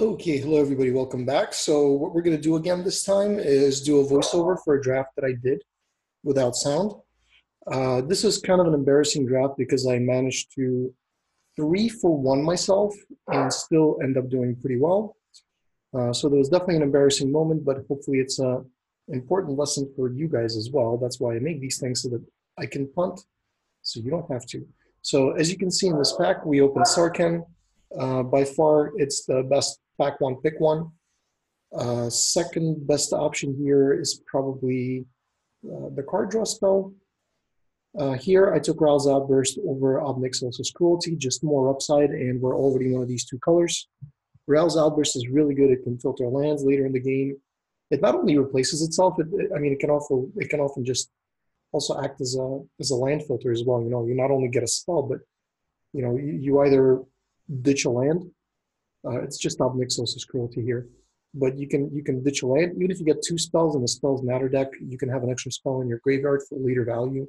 Okay, hello everybody, welcome back. So what we're gonna do again this time is do a voiceover for a draft that I did without sound. Uh, this is kind of an embarrassing draft because I managed to three for one myself and still end up doing pretty well. Uh, so there was definitely an embarrassing moment, but hopefully it's an important lesson for you guys as well. That's why I make these things so that I can punt, so you don't have to. So as you can see in this pack, we open Sarkhan. Uh, by far, it's the best pack one, pick one. Uh, second best option here is probably uh, the card draw spell. Uh, here I took Ral's Outburst over Ob Nixilis' Cruelty, just more upside, and we're already one of these two colors. Ral's Outburst is really good. It can filter lands later in the game. It not only replaces itself, it, I mean, it can also it can often just also act as a as a land filter as well. You know, you not only get a spell, but you know, you, you either ditch a land uh, it's just Ob Nixilis' cruelty here. But you can you can ditch a. Even if you get two spells in the spells matter deck, you can have an extra spell in your graveyard for leader value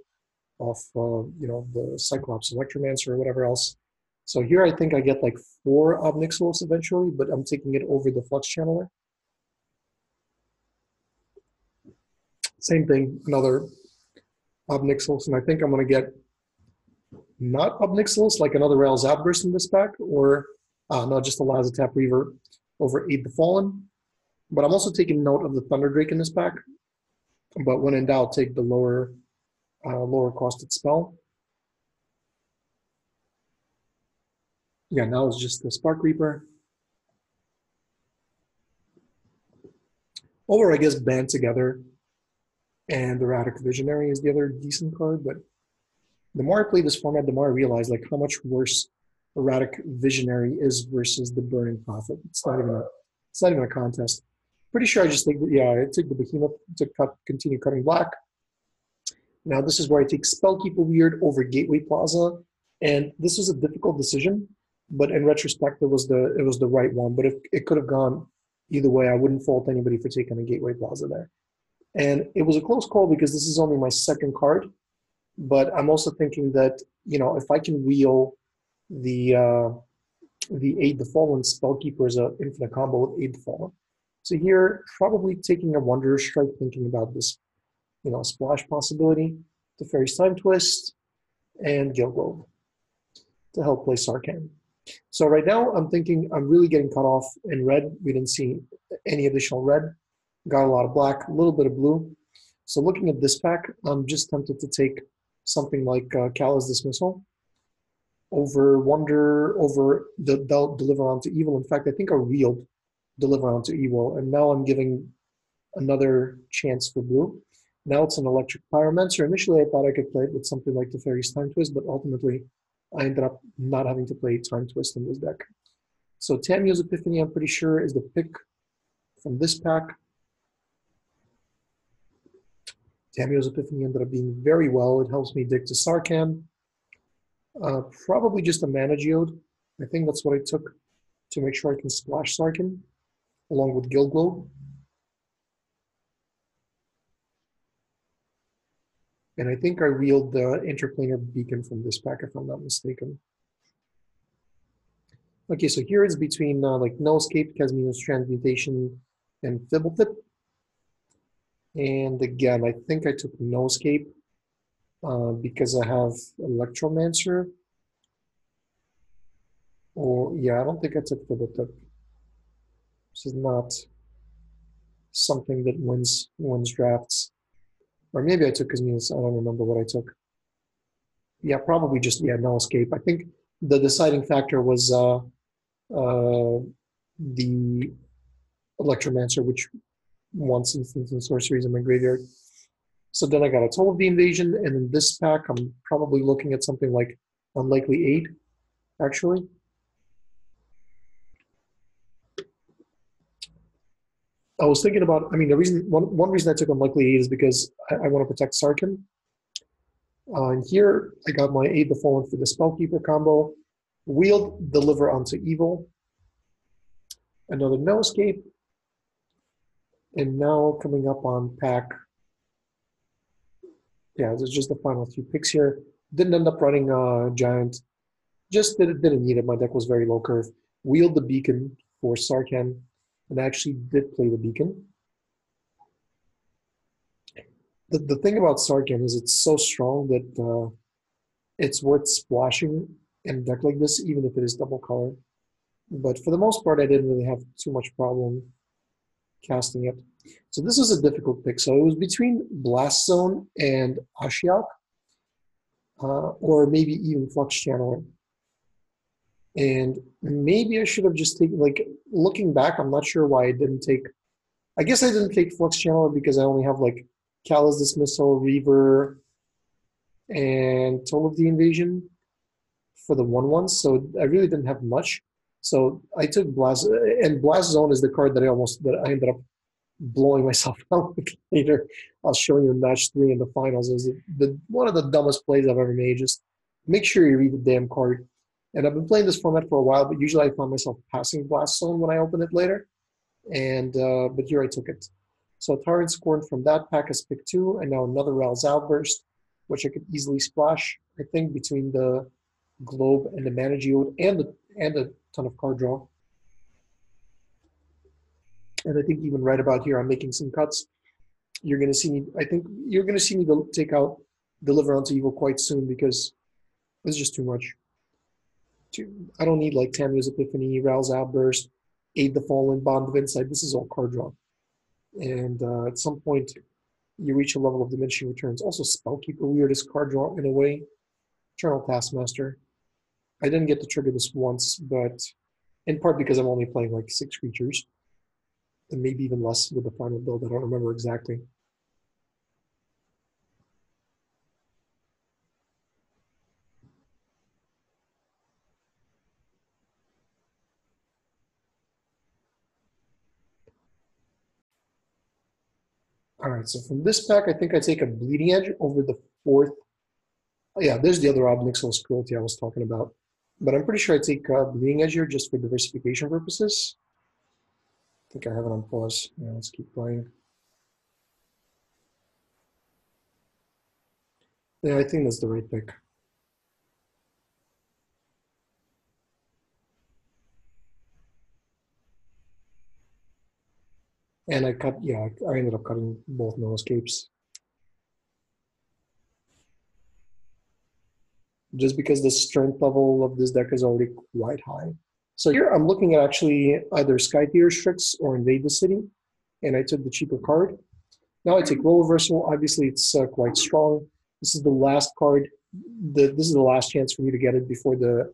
of uh, you know the Cyclops Electromancer or whatever else. So here I think I get like four Ob Nixilis eventually, but I'm taking it over the Flux Channeler. Same thing, another Ob Nixilis, and I think I'm going to get not Ob Nixilis, like another Ral's Outburst in this pack, or uh, not just Lazotep Reaver over Aid the Fallen. But I'm also taking note of the Thunder Drake in this pack. But when in doubt, take the lower uh, lower costed spell. Yeah, now it's just the Spark Reaper. Or I guess Band Together and the Erratic Visionary is the other decent card. But the more I play this format, the more I realize like how much worse erratic visionary is versus the burning prophet. It's not even a it's not even a contest. Pretty sure I just think that yeah, I took the behemoth to cut continue cutting black. Now this is where I take Spellkeeper Weird over Gateway Plaza, and this was a difficult decision, but in retrospect, it was the it was the right one. But if it could have gone either way, I wouldn't fault anybody for taking a Gateway Plaza there. And it was a close call because this is only my second card, but I'm also thinking that you know if I can wheel the uh, the Aid the Fallen Spellkeeper is an infinite combo with Aid the Fallen. So here, probably taking a Wanderer Strike, thinking about this, you know, splash possibility, Teferi's Time Twist, and Guildglobe to help play Sarkhan. So right now, I'm thinking I'm really getting cut off in red. We didn't see any additional red. Got a lot of black, a little bit of blue. So looking at this pack, I'm just tempted to take something like uh, Callous Dismissal over wonder, over the Deliver Unto Evil. In fact, I think I wheeled Deliver Unto Evil, and now I'm giving another chance for blue. Now it's an electric pyromancer. Initially, I thought I could play it with something like Teferi's Time Twist, but ultimately, I ended up not having to play Time Twist in this deck. So Tamiyo's Epiphany, I'm pretty sure, is the pick from this pack. Tamiyo's Epiphany ended up being very well. It helps me dig to Sarkhan. Uh, probably just a mana geode. I think that's what I took to make sure I can splash Sarkhan along with Guildglobe. And I think I wheeled the interplanar beacon from this pack if I'm not mistaken. Okay, so here it's between uh, like No Escape, Kasmina's Transmutation, and Fblthp. And again, I think I took No Escape uh, because I have Electromancer. Or, yeah, I don't think I took the tip. This is not something that wins wins drafts. Or maybe I took Kasmina's, I don't remember what I took. Yeah, probably just, yeah, no escape. I think the deciding factor was uh, uh, the Electromancer, which wants instants and sorceries in my graveyard. So then I got a Toll of the Invasion, and in this pack, I'm probably looking at something like unlikely aid, actually. I was thinking about, I mean, the reason, one, one reason I took unlikely aid is because I, I want to protect Sarkhan. Uh, and here, I got my aid the fallen for the Spellkeeper combo, wield, Deliver Unto Evil, another no escape, and now coming up on pack yeah, this is just the final few picks here. Didn't end up running uh, giant. Just didn't, didn't need it. My deck was very low curve. Wheeled the beacon for Sarkhan, and actually did play the Beacon. The, the thing about Sarkhan is it's so strong that uh, it's worth splashing in a deck like this, even if it is double color. But for the most part, I didn't really have too much problem casting it. So this is a difficult pick. So it was between Blast Zone and Ashiok, uh, or maybe even Flux Channeler. And maybe I should have just taken, like, looking back, I'm not sure why I didn't take, I guess I didn't take Flux Channeler because I only have, like, Callous Dismissal, Reaver, and Toll of the Invasion for the 1 1s. So I really didn't have much. So I took Blast, and Blast Zone is the card that I almost, that I ended up blowing myself out later. I'll show you in match three in the finals. Is the one of the dumbest plays I've ever made. Just make sure you read the damn card. And I've been playing this format for a while, but usually I find myself passing Blast Zone when I open it later. And uh, but here I took it. So Tyrant Scorn from that pack is pick two, and now another Ral's Outburst, which I could easily splash. I think between the Globe and the Mana Geode and the and a ton of card draw. And I think even right about here, I'm making some cuts. You're going to see me, I think you're going to see me take out Deliver Unto Evil quite soon because it's just too much. Too, I don't need like Tamiyo's Epiphany, Ral's Outburst, Aid the Fallen, Bond of Insight. This is all card draw. And uh, at some point, you reach a level of diminishing returns. Also, Spellkeeper, weirdest card draw in a way. Eternal Taskmaster. I didn't get to trigger this once, but in part because I'm only playing like six creatures, and maybe even less with the final build. I don't remember exactly. All right, so from this pack, I think I take a Bleeding Edge over the fourth. Oh, yeah, there's the other Ob Nixilis Cruelty I was talking about. But I'm pretty sure I take uh, Bleeding Edge here just for diversification purposes. I think I have it on pause. Yeah, let's keep playing. Yeah, I think that's the right pick. And I cut, yeah, I ended up cutting both no escapes. Just because the strength level of this deck is already quite high. So here I'm looking at actually either Sky Theater Strix or Invade the City, and I took the cheaper card. Now I take Role Reversal. Obviously, it's uh, quite strong. This is the last card. The, this is the last chance for me to get it before the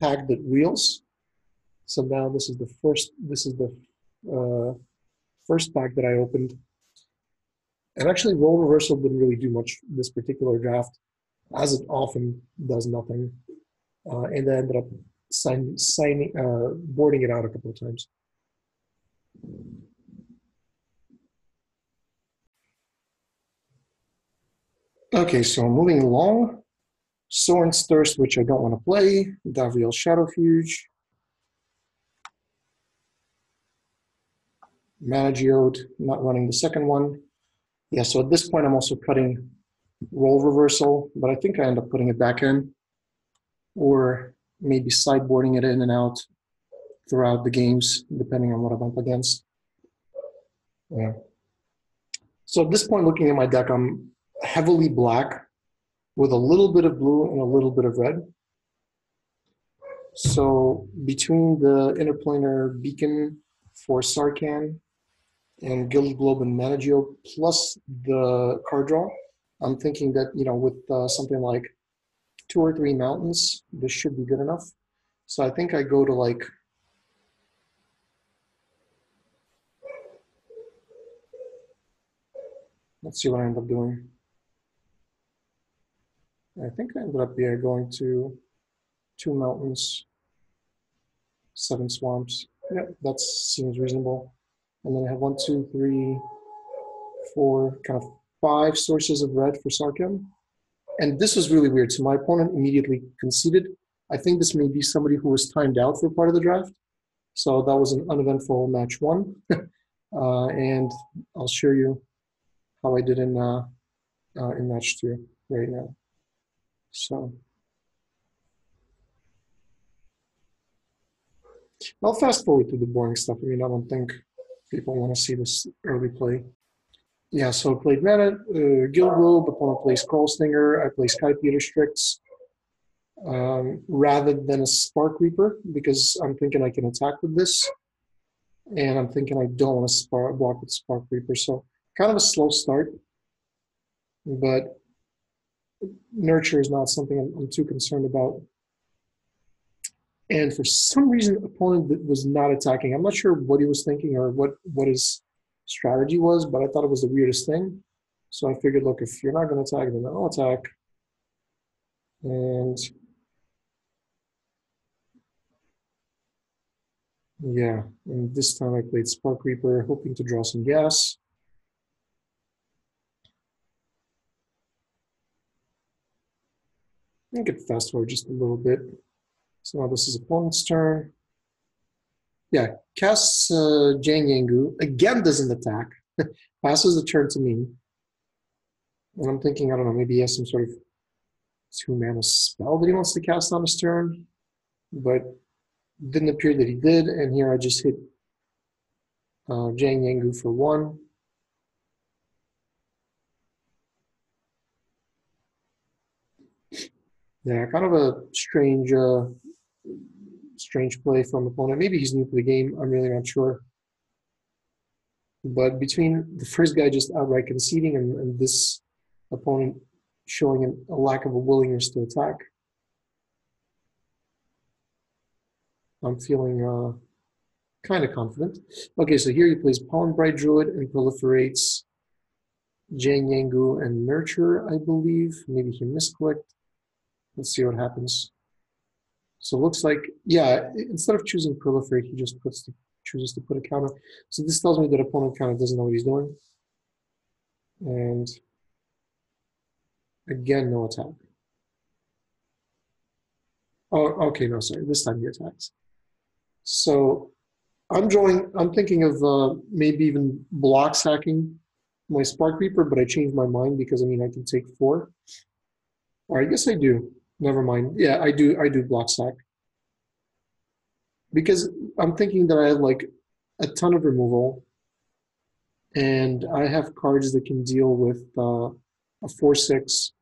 pack that wheels. So now this is the first. This is the uh, first pack that I opened. And actually, Role Reversal didn't really do much this particular draft, as it often does nothing. Uh, and then ended up sign, signing, uh, boarding it out a couple of times. Okay, so moving along, Sorin's Thirst, which I don't want to play, Davriel Shadowfugue, Mana not running the second one. Yeah, so at this point I'm also cutting role reversal, but I think I end up putting it back in. Or maybe sideboarding it in and out throughout the games, depending on what I'm up against. Yeah. So at this point, looking at my deck, I'm heavily black with a little bit of blue and a little bit of red. So between the interplanar beacon for Sarkhan and Guild Globe and Mana Geode plus the card draw, I'm thinking that, you know, with uh, something like two or three mountains, this should be good enough. So I think I go to like Let's see what I end up doing. I think I ended up here going to two mountains, seven swamps. Yeah, that seems reasonable. And then I have one, two, three, four, kind of five sources of red for Sarkhan and this was really weird. So my opponent immediately conceded. I think this may be somebody who was timed out for part of the draft. So that was an uneventful match one. uh, and I'll show you how I did in, uh, uh, in match two right now. So. I'll fast forward to the boring stuff. I mean, I don't think people want to see this early play. Yeah, so I played Mana, uh, Guild Globe, opponent plays Stinger. I play Sky Theater Strix um, rather than a Spark Reaper because I'm thinking I can attack with this. And I'm thinking I don't want to spark, block with Spark Reaper. So kind of a slow start. But nurture is not something I'm, I'm too concerned about. And for some reason, opponent was not attacking. I'm not sure what he was thinking or what, what his strategy was, but I thought it was the weirdest thing. So I figured, look, if you're not going to attack, then I'll attack. And yeah, and this time I played Spark Reaper, hoping to draw some gas. I think get fast forward just a little bit. So now this is opponent's turn. Yeah, casts uh, Jiang Yanggu. Again, doesn't attack. Passes the turn to me. And I'm thinking, I don't know, maybe he has some sort of two mana spell that he wants to cast on his turn. But didn't appear that he did. And here I just hit uh, Jiang Yanggu for one. Yeah, kind of a strange, uh, strange play from opponent. Maybe he's new to the game. I'm really not sure. But between the first guy just outright conceding and, and this opponent showing a lack of a willingness to attack, I'm feeling uh, kind of confident. Okay, so here he plays Pollen Bright Druid and proliferates Jiang Yanggu and Nurture, I believe. Maybe he misclicked. Let's see what happens. So it looks like, yeah, instead of choosing proliferate, he just puts the, chooses to put a counter. So this tells me that opponent kind of doesn't know what he's doing. And again, no attack. Oh, okay, no, sorry. This time he attacks. So I'm drawing, I'm thinking of uh, maybe even block sacking my Spark Reaper, but I changed my mind because I mean, I can take four. Or I guess I do. Never mind. Yeah, I do. I do block sack because I'm thinking that I have like a ton of removal, and I have cards that can deal with uh, a four six.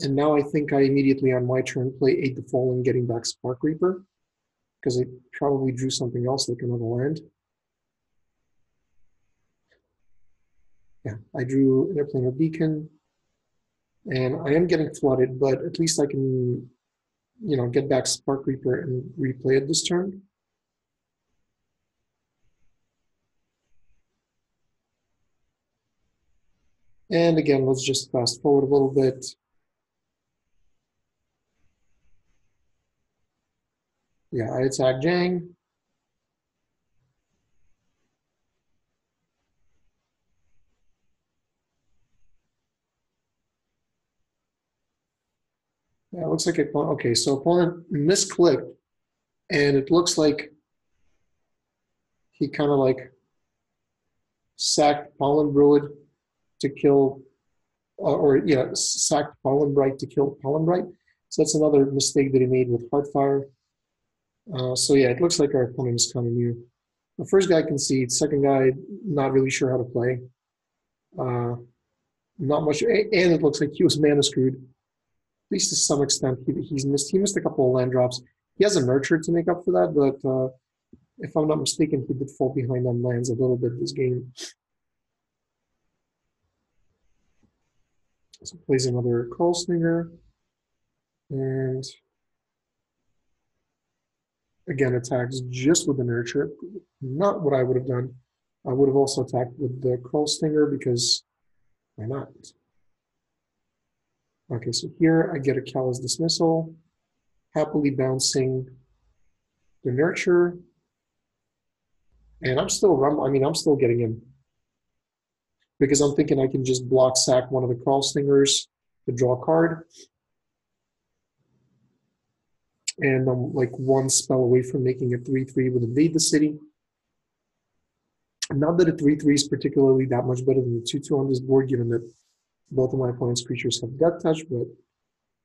And now I think I immediately on my turn play Aid the Fallen, getting back Spark Reaper because I probably drew something else like another land. Yeah, I drew Interplanar Beacon. And I am getting flooded, but at least I can, you know, get back Spark Reaper and replay it this turn. And again, let's just fast forward a little bit. Yeah, I attack Jiang. Looks like it. Okay, so opponent misclicked, and it looks like he kind of like sacked Pollen Druid to kill, or, or yeah, sacked Pollen Bright to kill Pollen Bright. So that's another mistake that he made with Heartfire. Uh, so yeah, it looks like our opponent is coming new. The first guy concedes, second guy not really sure how to play. Uh, not much, and it looks like he was mana screwed least to some extent, he, he's missed. He missed a couple of land drops. He has a nurture to make up for that, but uh, if I'm not mistaken, he did fall behind on lands a little bit this game. So plays another Kraul Stinger. And again attacks just with the nurture. Not what I would have done. I would have also attacked with the Kraul Stinger because why not? Okay, so here I get a callous dismissal, happily bouncing the nurture, and I'm still rum. I mean, I'm still getting in because I'm thinking I can just block sack one of the Kraul Stingers to draw a card, and I'm like one spell away from making a three-three with invade the city. Not that a three-three is particularly that much better than the two-two on this board, given that both of my opponent's creatures have death touch, but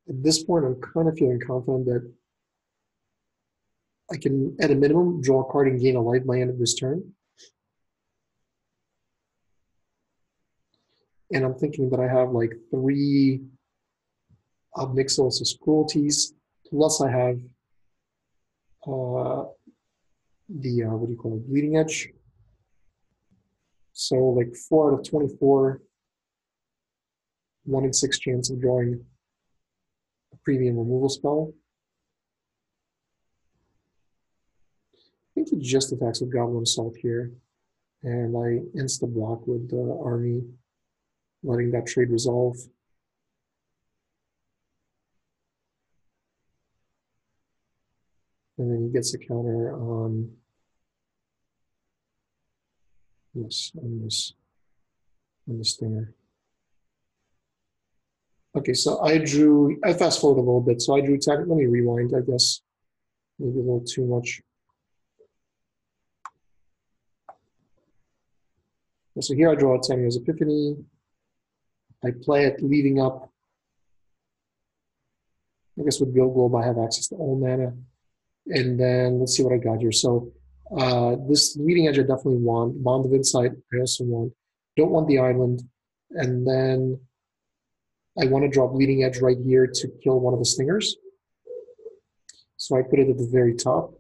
at this point, I'm kind of feeling confident that I can, at a minimum, draw a card and gain a life by end of this turn. And I'm thinking that I have like three Ob Nixilis' cruelties, plus I have uh, the, uh, what do you call it, bleeding edge. So like four out of 24, one in six chance of drawing a premium removal spell. I think he just attacks with Goblin Assault here. And I insta block with the army, letting that trade resolve. And then he gets a counter on yes, on this on the stinger. Okay, so I drew, I fast forward a little bit. So I drew 10, let me rewind, I guess. Maybe a little too much. So here I draw a Tamiyo's Epiphany. I play it leading up. I guess with Guild Globe, I have access to all mana. And then let's see what I got here. So uh, this leading edge I definitely want. Bond of Insight I also want. Don't want the island. And then I want to draw Bleeding Edge right here to kill one of the stingers. So I put it at the very top,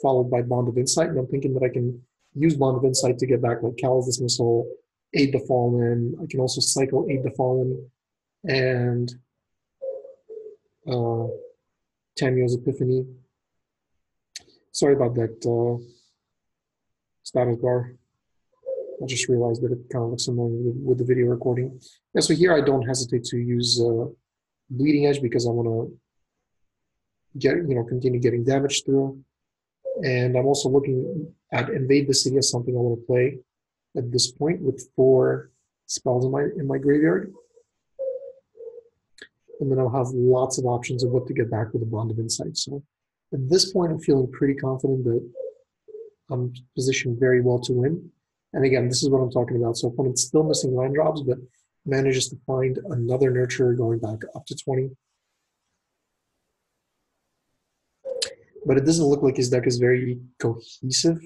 followed by Bond of Insight. And I'm thinking that I can use Bond of Insight to get back like Callous Dismissal, Aid the Fallen. I can also cycle Aid the Fallen and uh, Tamiyo's Epiphany. Sorry about that uh, status bar. I just realized that it kind of looks with, with the video recording. Yeah, so here I don't hesitate to use uh, bleeding edge because I want to get you know continue getting damage through, and I'm also looking at invade the city as something I want to play at this point with four spells in my in my graveyard, and then I'll have lots of options of what to get back with a bond of insight. So at this point, I'm feeling pretty confident that I'm positioned very well to win. And again, this is what I'm talking about. So opponent's still missing line drops, but manages to find another nurturer going back up to 20. But it doesn't look like his deck is very cohesive.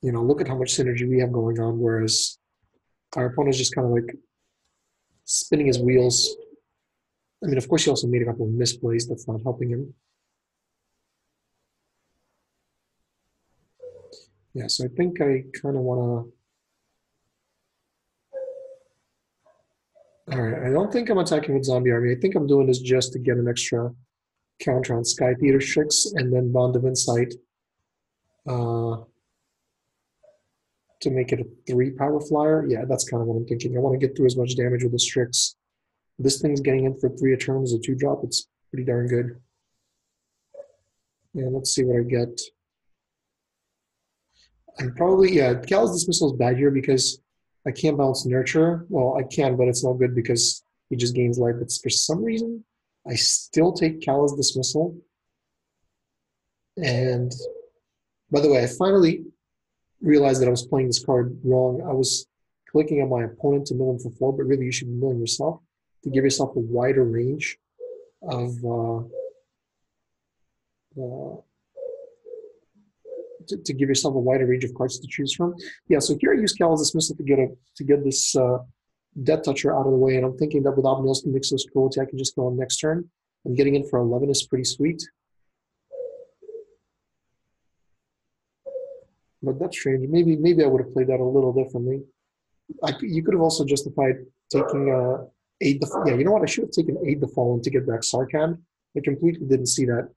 You know, look at how much synergy we have going on, whereas our opponent is just kind of like spinning his wheels. I mean, of course, he also made a couple of misplays. That's not helping him. Yeah, so I think I kind of want to... All right, I don't think I'm attacking with Zombie Army. I think I'm doing this just to get an extra counter on Sky Theater Strix and then Bond of Insight uh, to make it a three power flyer. Yeah, that's kind of what I'm thinking. I want to get through as much damage with the Strix. This thing's getting in for three Eternals, a two drop. It's pretty darn good. Yeah, let's see what I get. I'm probably, yeah, Callous Dismissal is bad here because I can't bounce Nurture. Well, I can, but it's not good because he just gains life. But for some reason, I still take Callous Dismissal. And by the way, I finally realized that I was playing this card wrong. I was clicking on my opponent to mill him for four, but really you should be milling yourself to give yourself a wider range of uh, uh, to, to, give yourself a wider range of cards to choose from. Yeah, so here I use Callous Dismissal to get a to get this uh, Death Toucher out of the way, and I'm thinking that without Millstone Nixilis Cruelty, I can just go on next turn. And getting in for 11 is pretty sweet. But that's strange. Maybe maybe I would have played that a little differently. I, you could have also justified taking uh, aid the yeah. You know what? I should have taken aid the fallen to get back Sarkhan. I completely didn't see that.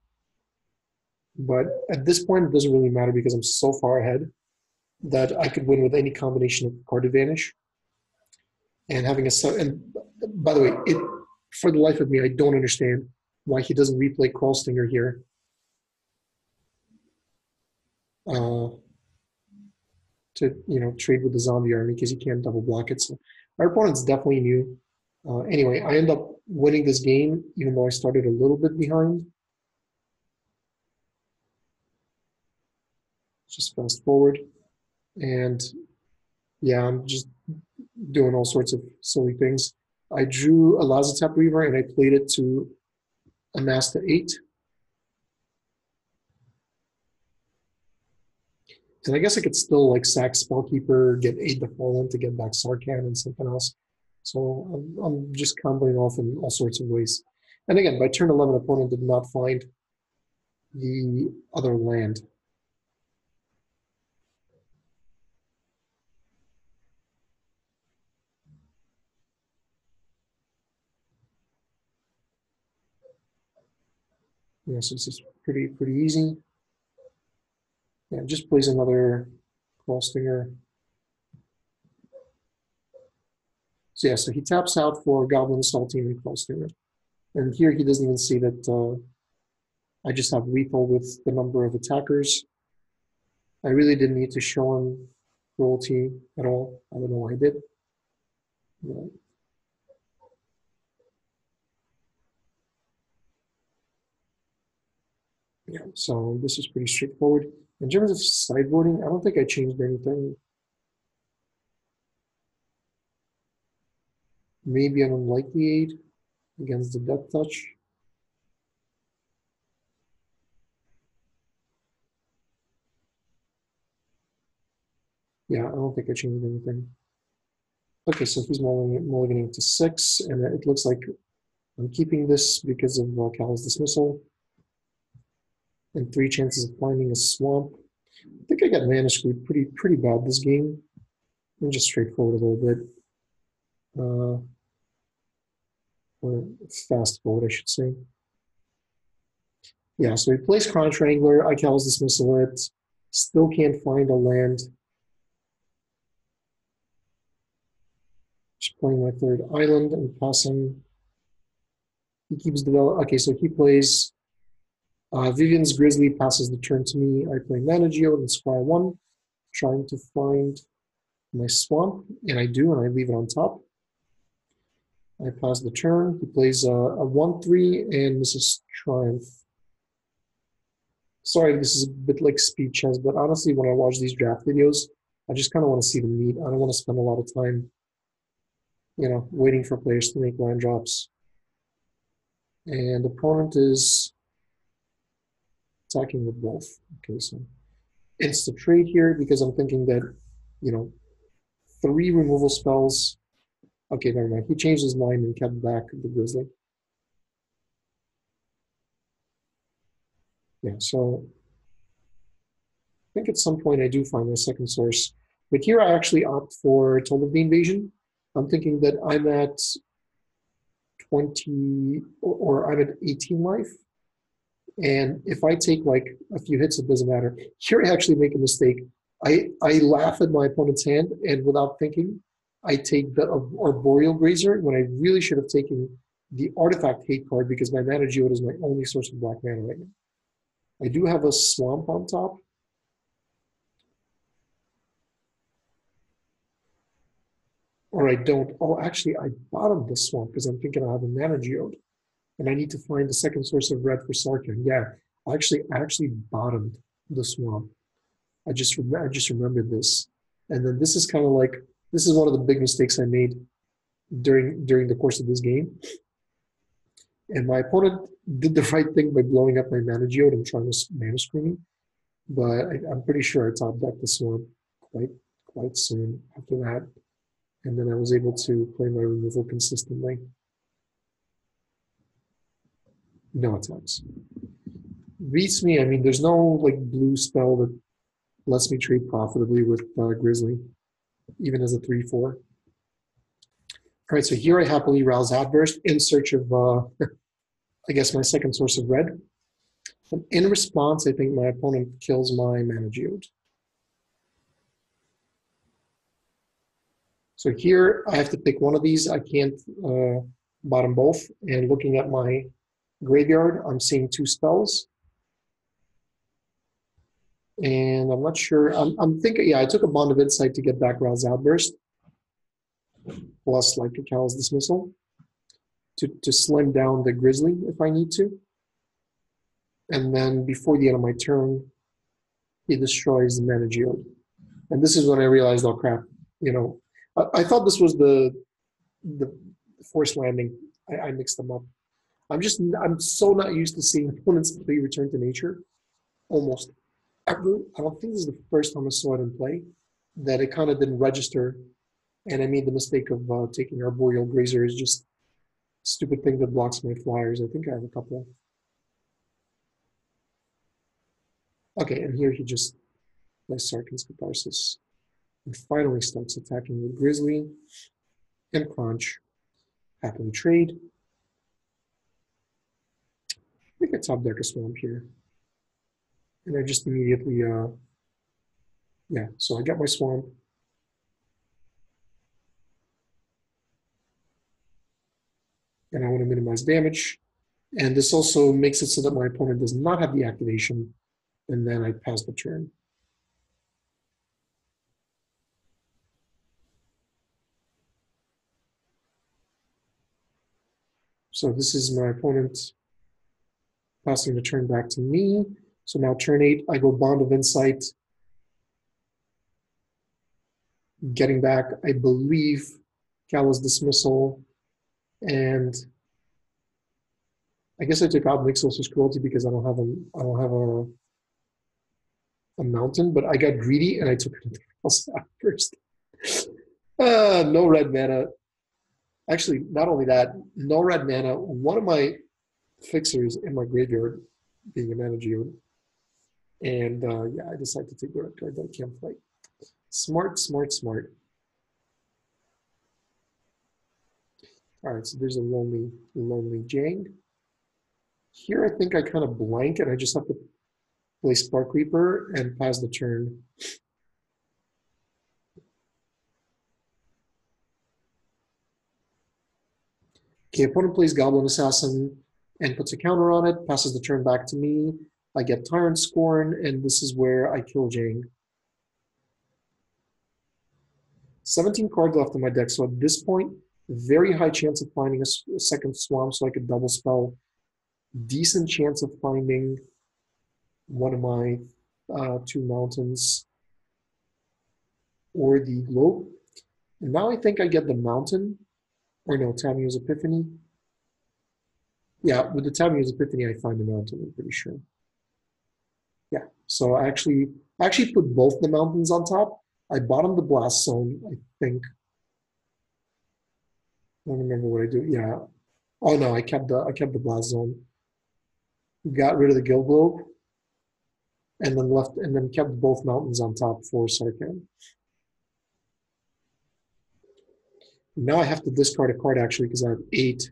But at this point, it doesn't really matter because I'm so far ahead that I could win with any combination of card advantage. And having a and by the way, it for the life of me, I don't understand why he doesn't replay Kraul Stinger here. Uh, to you know trade with the zombie army because he can't double block it. So our opponent's definitely new. Uh, anyway, I end up winning this game even though I started a little bit behind. just fast forward. And yeah, I'm just doing all sorts of silly things. I drew a Lazotep Reaver and I played it to a Master 8. And I guess I could still like sack Spellkeeper, get Aid to Fallen to get back Sarkhan and something else. So I'm, I'm just comboing off in all sorts of ways. And again, by turn 11, opponent did not find the other land. Yes, this is pretty pretty easy. Yeah, just plays another Kraul Stinger. So yeah, so he taps out for Goblin Saltine and Kraul Stinger. And here he doesn't even see that uh, I just have lethal with the number of attackers. I really didn't need to show him cruelty at all. I don't know why I did. Yeah. Yeah, so this is pretty straightforward. In terms of sideboarding, I don't think I changed anything. Maybe an unlikely aid against the death touch. Yeah, I don't think I changed anything. Okay, so he's mulliganing to six, and it looks like I'm keeping this because of uh, Callous Dismissal. And three chances of finding a swamp. I think I got mana screwed pretty pretty bad this game. I'm just straightforward a little bit. Uh, or fast forward, I should say. Yeah, so he plays Crown Triangler, I Callous Dismissal it, still can't find a land Just playing my third island and passing. He keeps developing. Okay, so he plays uh, Vivien's Grizzly passes the turn to me. I play Mana Geode and Squire 1, trying to find my swamp, and I do, and I leave it on top. I pass the turn. He plays uh, a 1 3 and misses Triumph. Sorry, this is a bit like speed chess, but honestly, when I watch these draft videos, I just kind of want to see the meat. I don't want to spend a lot of time you know, waiting for players to make line drops. And opponent is attacking with both. Okay, so it's the trade here because I'm thinking that, you know, three removal spells. Okay, never mind. He changed his mind and kept back the Grizzly. Yeah, so I think at some point I do find my second source. But here I actually opt for Toll of the Invasion I'm thinking that I'm at 20 or, I'm at 18 life. And if I take like a few hits, it doesn't matter. Here I actually make a mistake. I, I laugh at my opponent's hand and without thinking, I take the Arboreal Grazer when I really should have taken the Artifact Hate card because my mana geode is my only source of black mana right now. I do have a Swamp on top, or I don't. Oh, actually, I bottomed the swamp because I'm thinking I have a mana geode, and I need to find the second source of red for Sarkhan. Yeah, I actually, I actually bottomed the swamp. I just I just remembered this, and then this is kind of like this is one of the big mistakes I made during during the course of this game. And my opponent did the right thing by blowing up my mana geode and trying to mana screen, but I, I'm pretty sure I top decked the swamp quite quite soon after that and then I was able to play my removal consistently. No attacks. Beats me. I mean, there's no like blue spell that lets me trade profitably with uh, Grizzly, even as a 3 4. All right, so here I happily Ral's Outburst in search of, uh, I guess, my second source of red. And in response, I think my opponent kills my mana geode. So here I have to pick one of these. I can't uh, bottom both. And looking at my graveyard, I'm seeing two spells. And I'm not sure, I'm, I'm thinking, yeah, I took a Bond of Insight to get back Ral's Outburst, plus like a Callous Dismissal, to, to slim down the Grizzly if I need to. And then before the end of my turn, he destroys the Mana Geode. And this is when I realized, oh crap, you know, I, I thought this was the the force landing. I, I mixed them up. I'm just I'm so not used to seeing opponents play Return to Nature, almost. ever, I don't think this is the first time I saw it in play, that it kind of didn't register. And I made the mistake of uh, taking Arboreal Grazer just stupid thing that blocks my flyers. I think I have a couple. Okay, and here he just plays Sarkhan's Catharsis. And finally starts attacking with Grizzly and Crunch. Happily trade. I think I top deck a swamp here. And I just immediately, uh, yeah, so I get my swamp. And I want to minimize damage. And this also makes it so that my opponent does not have the activation. And then I pass the turn. So this is my opponent passing the turn back to me. So now turn eight, I go Bond of Insight. Getting back, I believe, Callous Dismissal. And I guess I took out Nixilis Cruelty because I don't have a I don't have a a mountain, but I got greedy and I took it out first. Uh, no red mana, Actually, not only that, no red mana. One of my fixers in my graveyard, being a mana geode, and uh, yeah, I decided to take the red card that I can't play. Smart, smart, smart. All right, so there's a lonely, lonely Jang. Here, I think I kind of blank, and I just have to play Spark Reaper and pass the turn. Okay, opponent plays Goblin Assassin and puts a counter on it, passes the turn back to me. I get Tyrant Scorn, and this is where I kill Jang. 17 cards left in my deck, so at this point, very high chance of finding a, a second swamp so I could double spell. Decent chance of finding one of my uh, two mountains or the globe. And now I think I get the mountain or no, Tamiyo's Epiphany. Yeah, with the Tamiyo's Epiphany, I find the mountain, I'm pretty sure. Yeah, so I actually, I actually put both the mountains on top. I bottomed the blast zone, I think. I don't remember what I do. Yeah. Oh no, I kept the I kept the blast zone. Got rid of the guild globe, and then left and then kept both mountains on top for Sarkhan. Now I have to discard a card actually because I have eight.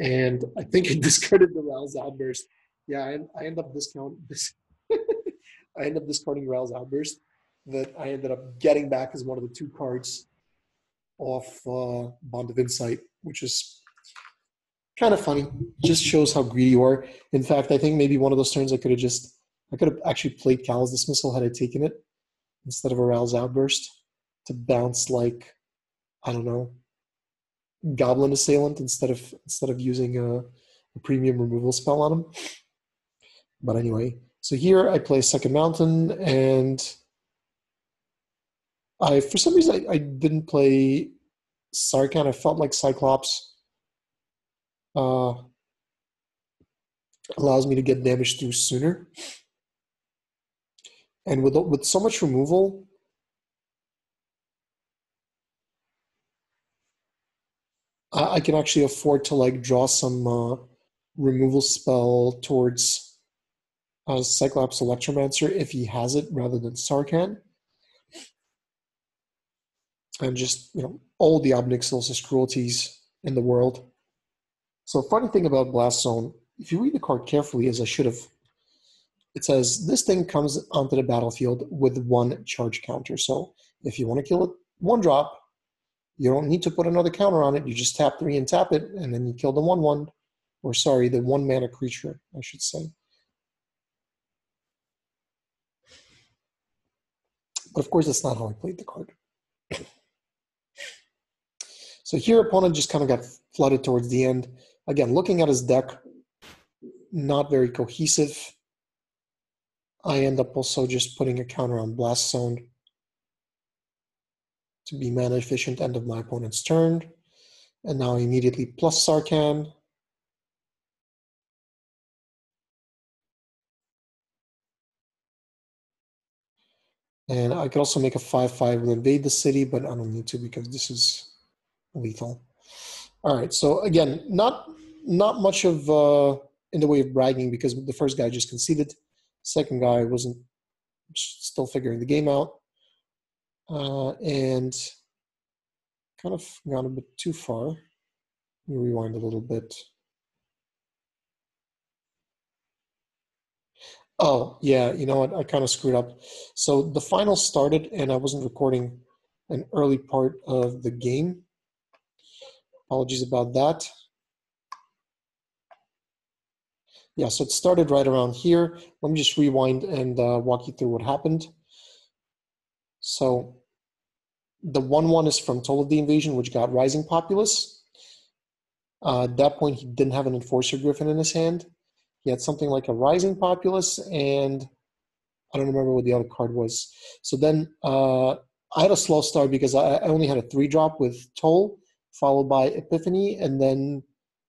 And I think I discarded the Ral's Outburst. Yeah, I, I end up discount this. I end up discarding Ral's Outburst that I ended up getting back as one of the two cards off uh, Bond of Insight, which is kind of funny. Just shows how greedy you are. In fact, I think maybe one of those turns I could have just I could have actually played Callous Dismissal had I taken it instead of a Ral's Outburst to bounce like I don't know Goblin Assailant instead of instead of using a, a premium removal spell on him. But anyway, so here I play Second Mountain, and I for some reason I, I didn't play Sarkhan. I felt like Cyclops uh, allows me to get damage through sooner. And with with so much removal, I can actually afford to like draw some uh, removal spell towards uh, Cyclops Electromancer if he has it rather than Sarkhan. And just, you know, all the Ob Nixilis cruelties in the world. So funny thing about Blast Zone, if you read the card carefully, as I should have, it says this thing comes onto the battlefield with one charge counter. So if you want to kill it one drop, you don't need to put another counter on it. You just tap three and tap it, and then you kill the one one, or sorry, the one mana creature, I should say. But of course, that's not how I played the card. so here, opponent just kind of got flooded towards the end. Again, looking at his deck, not very cohesive. I end up also just putting a counter on Blast Zone to be mana efficient end of my opponent's turn. And now immediately plus Sarkhan. And I could also make a 5-5 and invade the city, but I don't need to because this is lethal. All right, so again, not not much of uh, in the way of bragging because the first guy just conceded. Second guy wasn't still figuring the game out, uh, and kind of gone a bit too far. Let me rewind a little bit. Oh, yeah, you know what? I kind of screwed up. So the final started and I wasn't recording an early part of the game. Apologies about that. Yeah, so it started right around here. Let me just rewind and uh, walk you through what happened. So the 1-1 is from Toll of the Invasion, which got Rising Populace. Uh, at that point, he didn't have an Enforcer Griffin in his hand. He had something like a Rising Populace, and I don't remember what the other card was. So then uh, I had a slow start because I, I only had a three drop with Toll, followed by Epiphany, and then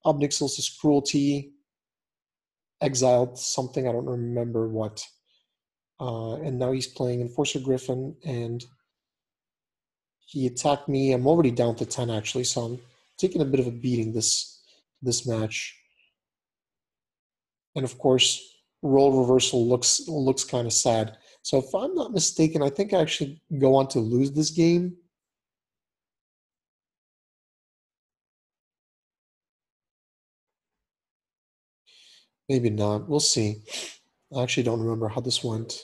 Ob Nixilis' Cruelty, exiled something, I don't remember what. Uh, and now he's playing Enforcer Griffin, and he attacked me. I'm already down to 10, actually, so I'm taking a bit of a beating this this match and of course role reversal looks looks kind of sad. So if I'm not mistaken, I think I actually go on to lose this game. Maybe not. We'll see. I actually don't remember how this went.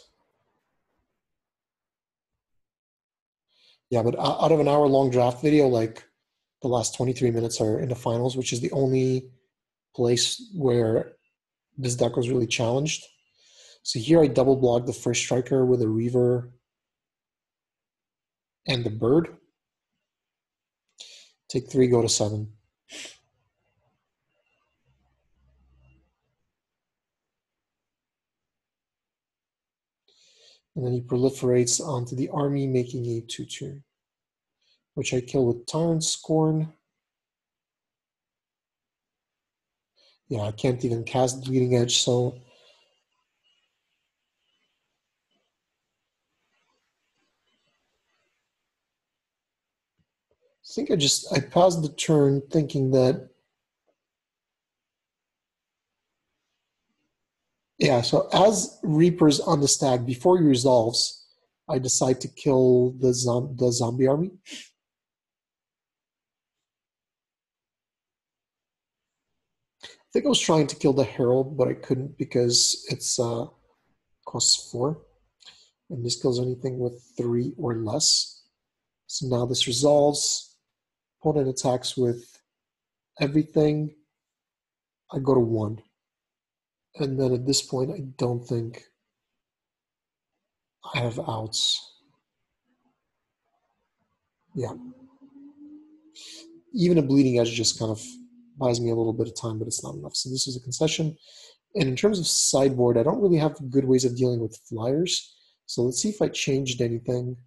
Yeah, but out of an hour long draft video, like the last 23 minutes are in the finals, which is the only place where this deck was really challenged. So here I double block the first striker with a Reaver and the Bird. Take three, go to seven. And then he proliferates onto the army, making a 2-2, which I kill with Tyrant Scorn. yeah, I can't even cast Bleeding Edge, so I think I just I paused the turn thinking that yeah, so as Reaper's on the stack, before he resolves, I decide to kill the, zom- the zombie army. I think I was trying to kill the Herald, but I couldn't because it's uh, costs four. And this kills anything with three or less. So now this resolves. Opponent attacks with everything. I go to one. And then at this point, I don't think I have outs. Yeah. Even a bleeding edge just kind of buys me a little bit of time, but it's not enough. So this is a concession. And in terms of sideboard, I don't really have good ways of dealing with flyers. So let's see if I changed anything.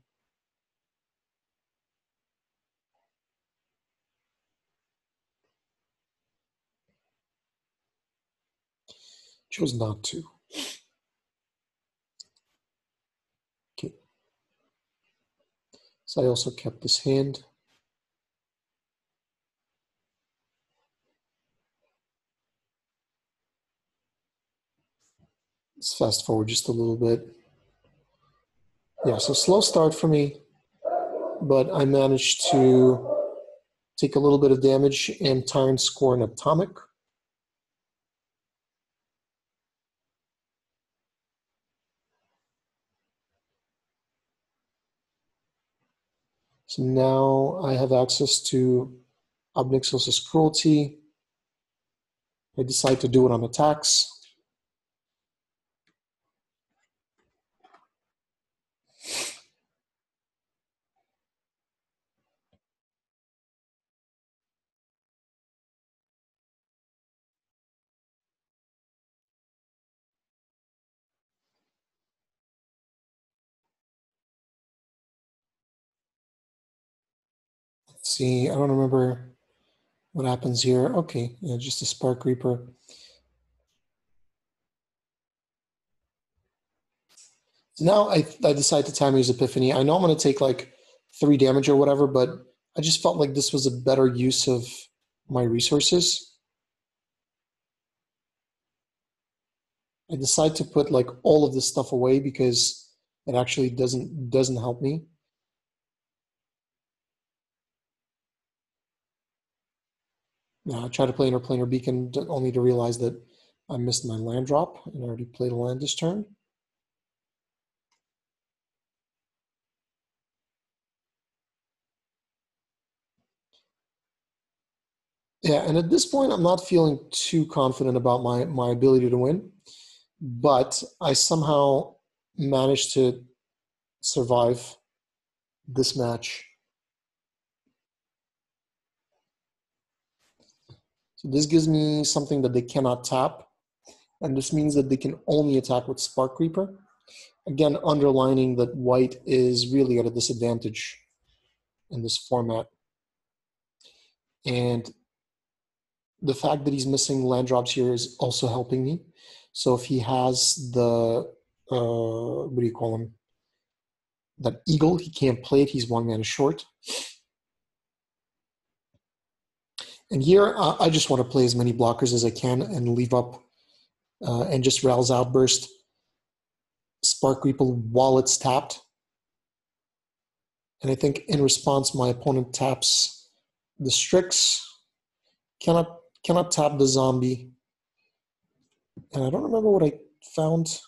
Chose not to. Okay. So I also kept this hand. Let's fast forward just a little bit. Yeah, so slow start for me, but I managed to take a little bit of damage and Tyrant score an atomic. So now I have access to Ob cruelty. I decide to do it on attacks. See, I don't remember what happens here. Okay, yeah, just a Spark Reaper. So now I, I decide to time use Epiphany. I know I'm going to take like three damage or whatever, but I just felt like this was a better use of my resources. I decide to put like all of this stuff away because it actually doesn't doesn't help me. I try to play Interplanar Beacon only to realize that I missed my land drop and I already played a land this turn. Yeah, and at this point, I'm not feeling too confident about my, my ability to win, but I somehow managed to survive this match. So this gives me something that they cannot tap, and this means that they can only attack with Spark Reaper. Again, underlining that white is really at a disadvantage in this format. And the fact that he's missing land drops here is also helping me. So if he has the uh, what do you call him? That eagle, he can't play it. He's one man short. And here, uh, I just want to play as many blockers as I can and leave up uh, and just Ral's Outburst, Spark Reaper while it's tapped. And I think in response, my opponent taps the Strix, cannot cannot tap the zombie. And I don't remember what I found.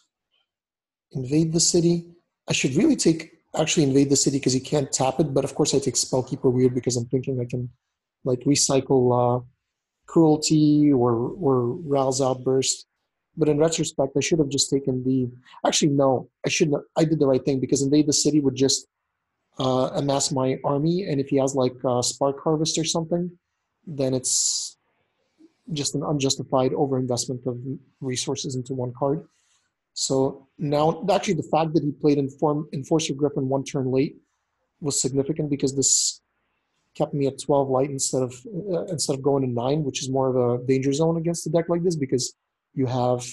Invade the city. I should really take actually invade the city because he can't tap it. But of course, I take Spellkeeper weird because I'm thinking I can like recycle uh, cruelty or or Ral's outburst. But in retrospect, I should have just taken the. Actually, no, I shouldn't. I did the right thing because invade the city would just uh, amass my army, and if he has like uh, spark harvest or something, then it's just an unjustified overinvestment of resources into one card. So now, actually, the fact that he played Inform, Enforcer Griffin one turn late was significant because this kept me at 12 light instead of uh, instead of going to nine, which is more of a danger zone against a deck like this because you have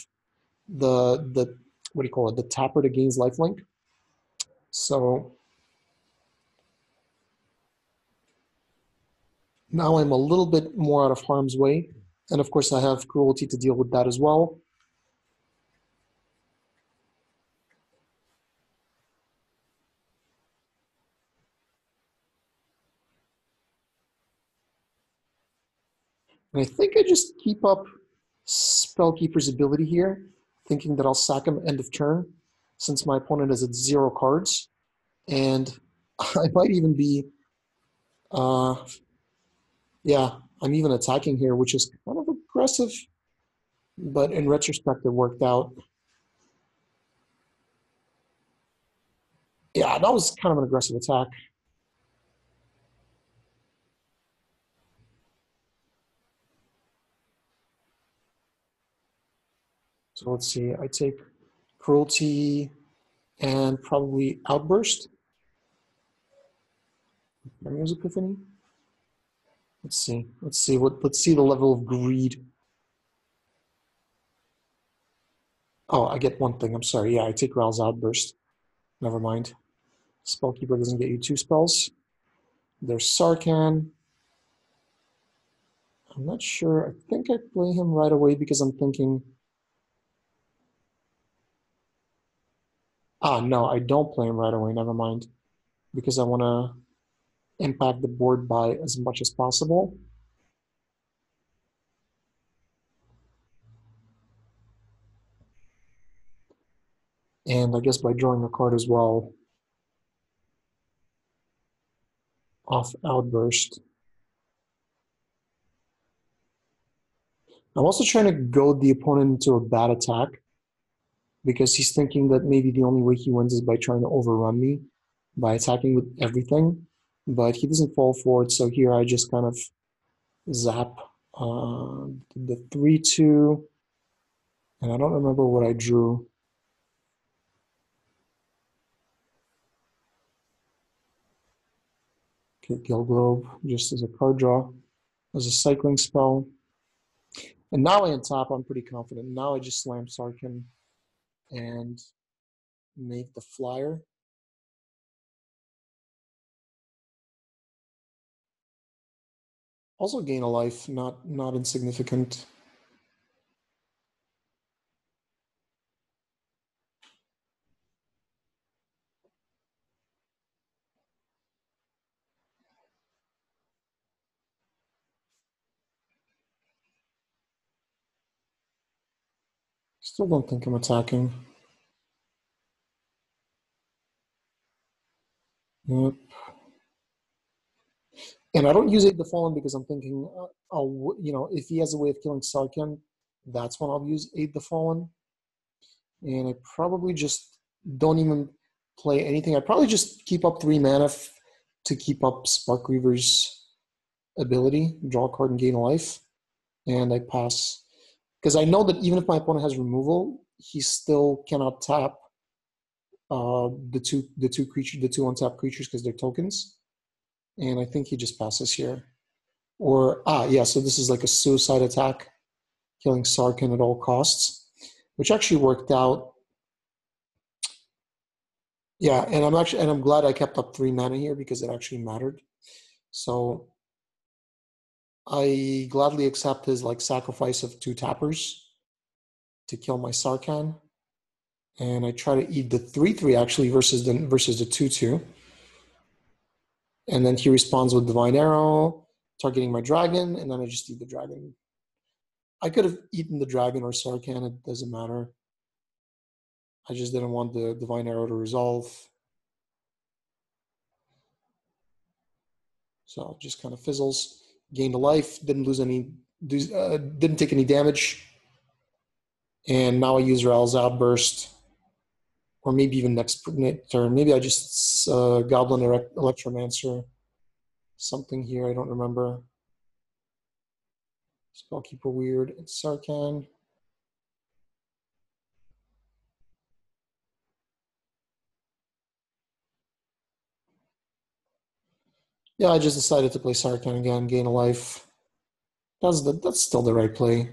the the what do you call it the tapper that gains lifelink. So now I'm a little bit more out of harm's way. And of course, I have cruelty to deal with that as well. And I think I just keep up Spellkeeper's ability here, thinking that I'll sack him end of turn, since my opponent is at zero cards. And I might even be, uh, yeah, I'm even attacking here, which is kind of aggressive, but in retrospect, it worked out. Yeah, that was kind of an aggressive attack. So let's see, I take cruelty and probably outburst. Tamiyo's epiphany. Let's see. Let's see what. Let's see the level of greed. Oh, I get one thing. I'm sorry. Yeah, I take Ral's outburst. Never mind. Spellkeeper doesn't get you two spells. There's Sarkhan. I'm not sure. I think I play him right away because I'm thinking. Ah, no, I don't play him right away. Never mind. Because I want to impact the board by as much as possible. And I guess by drawing a card as well, off Outburst. I'm also trying to goad the opponent into a bad attack because he's thinking that maybe the only way he wins is by trying to overrun me by attacking with everything but he doesn't fall for it. So here I just kind of zap uh, the 3 2, and I don't remember what I drew. Okay, Guild Globe, just as a card draw, as a cycling spell. And now I on top, I'm pretty confident. Now I just slam Sarkhan and make the flyer. Also gain a life, not not insignificant. Still don't think I'm attacking. Yep. And I don't use Aid the Fallen because I'm thinking, uh, I'll, you know, if he has a way of killing Sarkhan, that's when I'll use Aid the Fallen. And I probably just don't even play anything. I probably just keep up three mana to keep up Spark Reaper's ability, draw a card and gain a life. And I pass. Because I know that even if my opponent has removal, he still cannot tap uh, the two the two creature the two untapped creatures because they're tokens and I think he just passes here. Or, ah, yeah, so this is like a suicide attack, killing Sarkhan at all costs, which actually worked out. Yeah, and I'm actually, and I'm glad I kept up three mana here because it actually mattered. So I gladly accept his like sacrifice of two tappers to kill my Sarkhan. And I try to eat the three three actually versus the versus the two two. And then he responds with Divine Arrow, targeting my dragon, and then I just eat the dragon. I could have eaten the dragon or Sarkhan, it doesn't matter. I just didn't want the Divine Arrow to resolve. So just kind of fizzles. Gained a life, didn't lose any, uh, didn't take any damage. And now I use Ral's Outburst or maybe even next turn. Maybe I just uh, Goblin Electromancer, something here. I don't remember. Spellkeeper weird. It's Sarkhan. Yeah, I just decided to play Sarkhan again, gain a life. That's the, that's still the right play.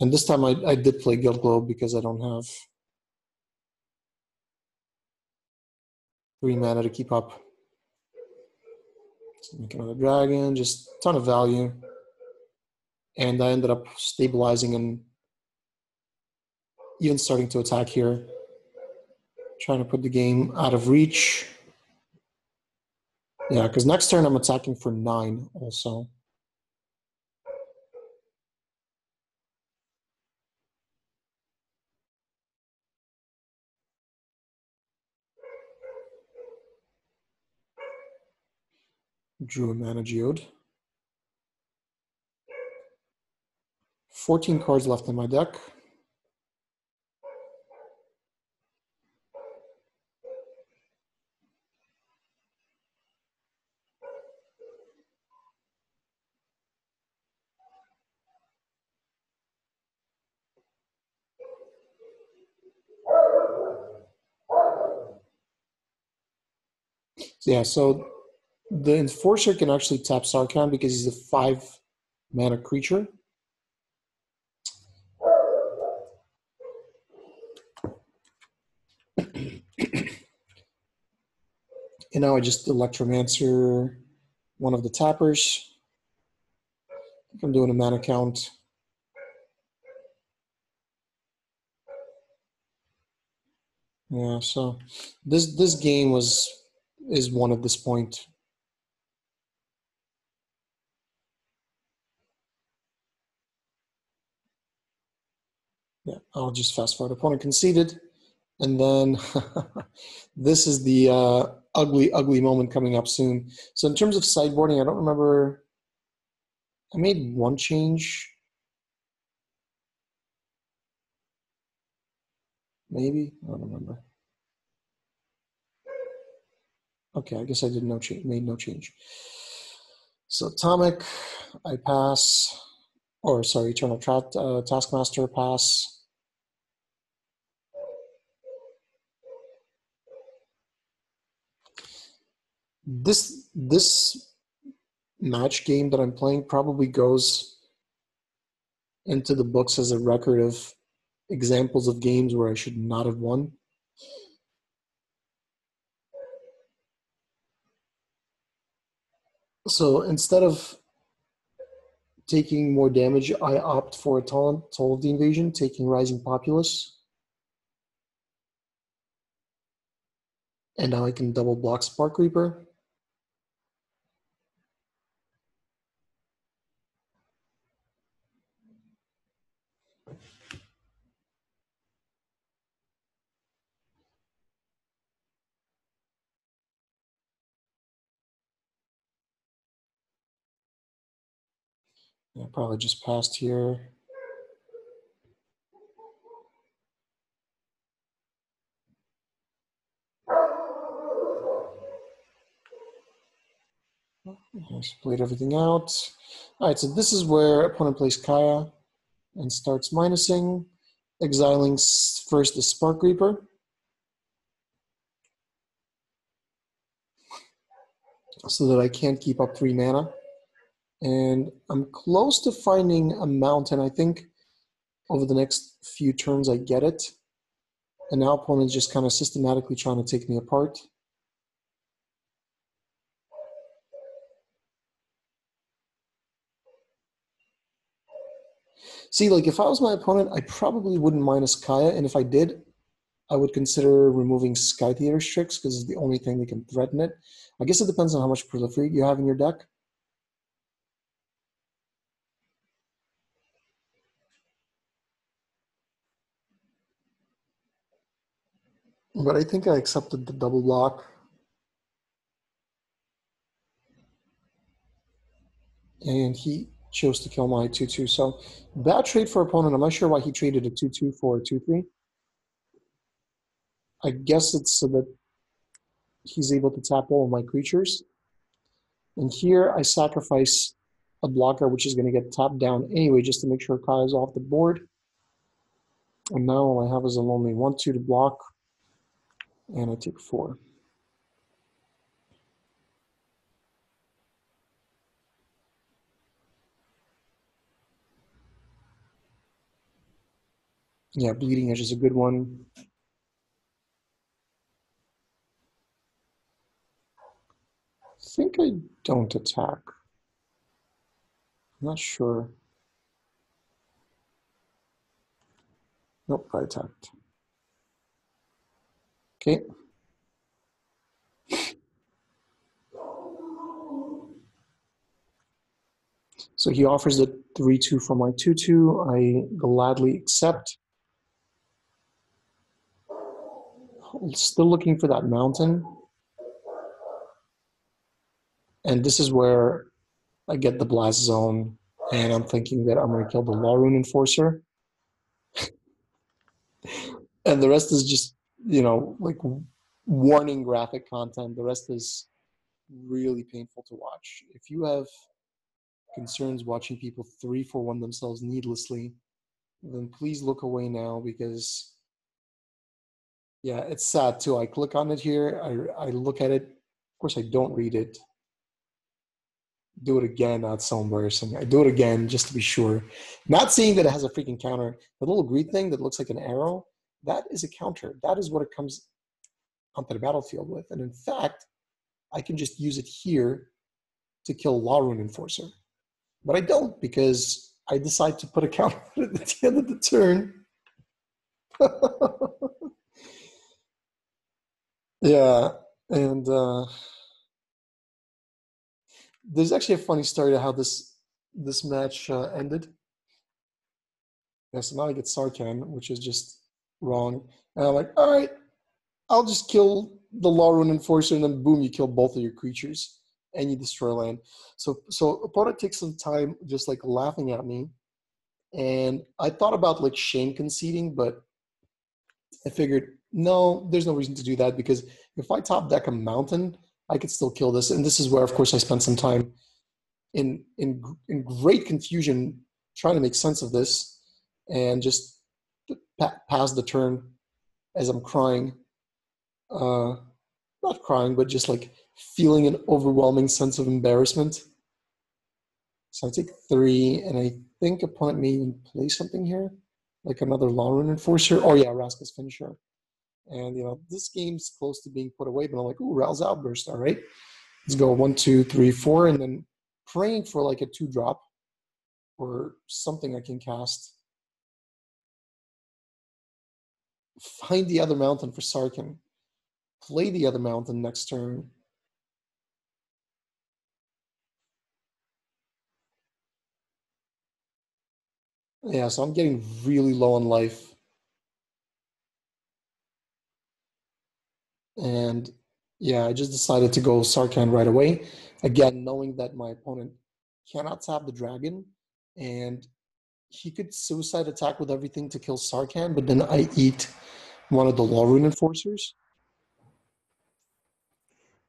And this time I, I did play Guild Globe because I don't have three mana to keep up. So make another dragon, just ton of value. And I ended up stabilizing and even starting to attack here. Trying to put the game out of reach. Yeah, because next turn I'm attacking for nine also. drew a mana geode. 14 cards left in my deck. Yeah, so the enforcer can actually tap Sarkhan because he's a five mana creature. and now I just Electromancer one of the tappers. I'm doing a mana count. Yeah, so this this game was is one at this point. Yeah, I'll just fast forward. Opponent conceded. And then this is the uh, ugly, ugly moment coming up soon. So in terms of sideboarding, I don't remember. I made one change. Maybe I don't remember. Okay, I guess I did no change. Made no change. So atomic, I pass or sorry, Eternal Tra- uh, Taskmaster pass. This this match game that I'm playing probably goes into the books as a record of examples of games where I should not have won. So instead of taking more damage, I opt for a Toll, Toll of the Invasion, taking Rising Populace. And now I can double block Spark Reaper. Yeah, probably just passed here. Split everything out. All right, so this is where opponent plays Kaya and starts minusing, exiling first the Spark Reaper. So that I can't keep up three mana. And I'm close to finding a mountain. I think over the next few turns I get it. And now opponent is just kind of systematically trying to take me apart. See, like if I was my opponent, I probably wouldn't minus Kaya, and if I did, I would consider removing Sky Theater Strix because it's the only thing that can threaten it. I guess it depends on how much proliferate you have in your deck. But I think I accepted the double block. And he chose to kill my 2-2. So bad trade for opponent. I'm not sure why he traded a 2-2 for a 2-3. I guess it's so that he's able to tap all of my creatures. And here I sacrifice a blocker, which is going to get tapped down anyway, just to make sure Kaya is off the board. And now all I have is a lonely 1-2 to block. And I take 4. Yeah, bleeding edge is a good one. I think I don't attack. I'm not sure. Nope, I attacked. Okay. So he offers the 3-2 for my 2-2. I gladly accept. still looking for that mountain. And this is where I get the blast zone, and I'm thinking that I'm going to kill the Law Rune Enforcer. and the rest is just, you know, like warning graphic content. The rest is really painful to watch. If you have concerns watching people three for one themselves needlessly, then please look away now because yeah, it's sad too. I click on it here. I I look at it. Of course, I don't read it. Do it again. That's so embarrassing. I do it again just to be sure. Not seeing that it has a freaking counter. The little green thing that looks like an arrow. That is a counter. That is what it comes onto the battlefield with. And in fact, I can just use it here to kill Law Rune Enforcer. But I don't because I decide to put a counter at the end of the turn. Yeah, and uh, there's actually a funny story to how this this match uh, ended. Yeah, so now I get Sarkhan, which is just wrong. And I'm like, all right, I'll just kill the Law Rune Enforcer, and then boom, you kill both of your creatures, and you destroy land. So, so opponent takes some time just like laughing at me, and I thought about like shame conceding, but I figured no, there's no reason to do that because if I top deck a mountain, I could still kill this. And this is where, of course, I spent some time in in in great confusion trying to make sense of this, and just pa- pass the turn as I'm crying. Uh, not crying, but just like feeling an overwhelming sense of embarrassment. So I take three, and I think opponent may even play something here, like another Law Rune Enforcer. Oh yeah, Vraska's Finisher. And you know, this game's close to being put away, but I'm like, ooh, Ral's Outburst, all right. Let's go one, two, three, four, and then praying for like a two drop or something I can cast. Find the other mountain for Sarkhan. Play the other mountain next turn. Yeah, so I'm getting really low on life. And yeah, I just decided to go Sarkhan right away. Again, knowing that my opponent cannot tap the dragon, and he could suicide attack with everything to kill Sarkhan, but then I eat one of the Law Rune Enforcers.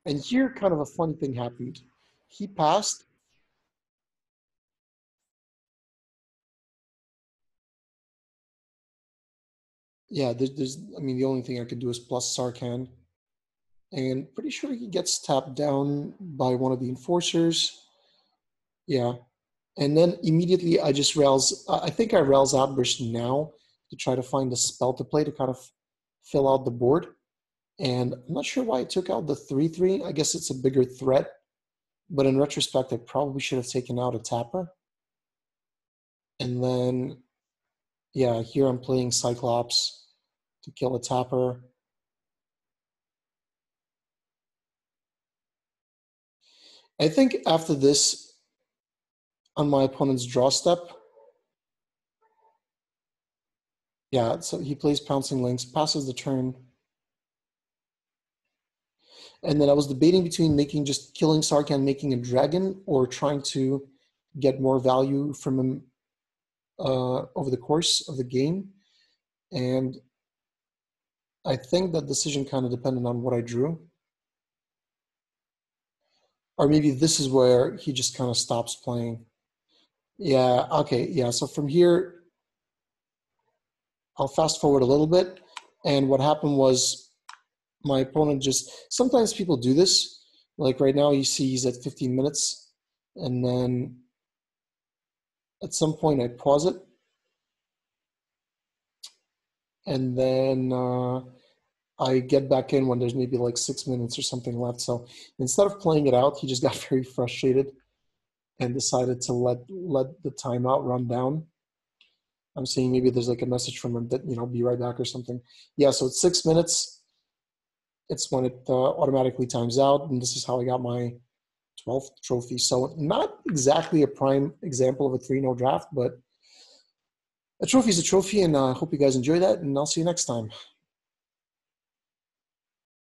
And here, kind of a funny thing happened. He passed. Yeah, there's, there's, I mean, the only thing I could do is plus Sarkhan. And pretty sure he gets tapped down by one of the enforcers. Yeah. And then immediately I just Ral's, I think I Ral's Outburst now to try to find a spell to play to kind of fill out the board. And I'm not sure why I took out the 3 3. I guess it's a bigger threat. But in retrospect, I probably should have taken out a tapper. And then, yeah, here I'm playing Cyclops to kill a tapper. I think after this, on my opponent's draw step, yeah, so he plays Pouncing Lynx, passes the turn. And then I was debating between making just killing Sarkhan, making a dragon, or trying to get more value from him uh, over the course of the game. And I think that decision kind of depended on what I drew or maybe this is where he just kind of stops playing. Yeah, okay, yeah. So from here, I'll fast forward a little bit. And what happened was my opponent just, sometimes people do this. Like right now, you see he's at 15 minutes. And then at some point, I pause it. And then uh, I get back in when there's maybe like six minutes or something left. So instead of playing it out, he just got very frustrated and decided to let let the timeout run down. I'm seeing maybe there's like a message from him that you know be right back or something. Yeah, so it's six minutes. It's when it uh, automatically times out, and this is how I got my 12th trophy. So not exactly a prime example of a 3-0 draft, but a trophy is a trophy, and I uh, hope you guys enjoy that, and I'll see you next time.